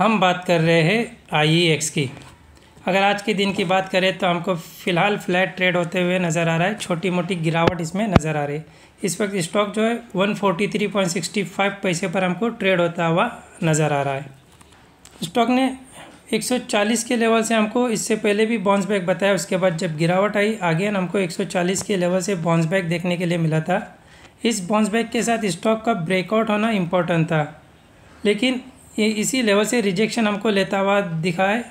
हम बात कर रहे हैं आई एक्स की। अगर आज के दिन की बात करें तो हमको फ़िलहाल फ्लैट ट्रेड होते हुए नज़र आ रहा है छोटी मोटी गिरावट इसमें नज़र आ रही है। इस वक्त स्टॉक जो है 143.65 पैसे पर हमको ट्रेड होता हुआ नज़र आ रहा है। स्टॉक ने 140 के लेवल से हमको इससे पहले भी बाउंस बैक बताया, उसके बाद जब गिरावट आई, आगे हमको 140 के लेवल से बाउंस बैक देखने के लिए मिला था। इस बाउंस बैक के साथ स्टॉक का ब्रेकआउट होना इम्पोर्टेंट था। लेकिन ये इसी लेवल से रिजेक्शन हमको लेता हुआ दिखा है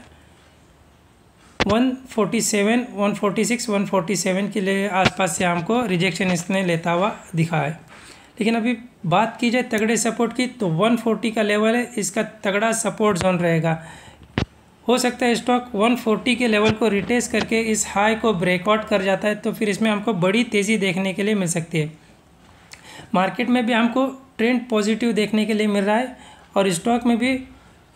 147, 146, 147 के लिए आसपास से हमको रिजेक्शन इसने लेता हुआ दिखा है लेकिन अभी बात की जाए तगड़े सपोर्ट की तो 140 का लेवल है इसका तगड़ा सपोर्ट जोन रहेगा। हो सकता है स्टॉक 140 के लेवल को रिटेस करके इस हाई को ब्रेकआउट कर जाता है तो फिर इसमें हमको बड़ी तेज़ी देखने के लिए मिल सकती है। मार्केट में भी हमको ट्रेंड पॉजिटिव देखने के लिए मिल रहा है। और स्टॉक में भी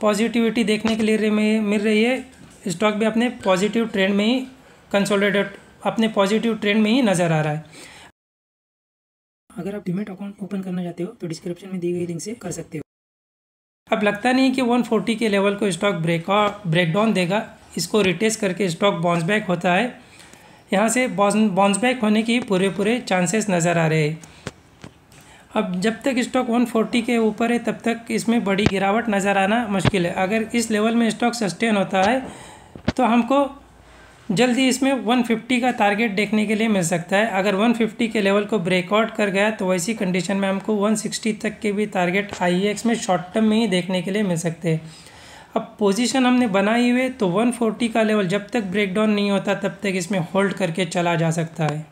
पॉजिटिविटी देखने के लिए मिल रही है। स्टॉक भी अपने पॉजिटिव ट्रेंड में ही कंसोलिडेट अपने पॉजिटिव ट्रेंड में ही नज़र आ रहा है। अगर आप डिमेट अकाउंट ओपन करना चाहते हो तो डिस्क्रिप्शन में दी गई लिंक से कर सकते हो। अब लगता नहीं कि 140 के लेवल को स्टॉक ब्रेक ब्रेकडाउन देगा। इसको रिटेस करके स्टॉक बाउंस बैक होता है। यहाँ से बाउंस बैक होने की पूरे पूरे चांसेस नज़र आ रहे हैं। अब जब तक स्टॉक 140 के ऊपर है, तब तक इसमें बड़ी गिरावट नज़र आना मुश्किल है। अगर इस लेवल में स्टॉक सस्टेन होता है तो हमको जल्दी इसमें 150 का टारगेट देखने के लिए मिल सकता है। अगर 150 के लेवल को ब्रेकआउट कर गया तो वैसी कंडीशन में हमको 160 तक के भी टारगेट आई में शॉर्ट टर्म में ही देखने के लिए मिल सकते हैं। अब पोजीशन हमने बनाई हुई तो 140 का लेवल जब तक ब्रेकडाउन नहीं होता, तब तक इसमें होल्ड करके चला जा सकता है।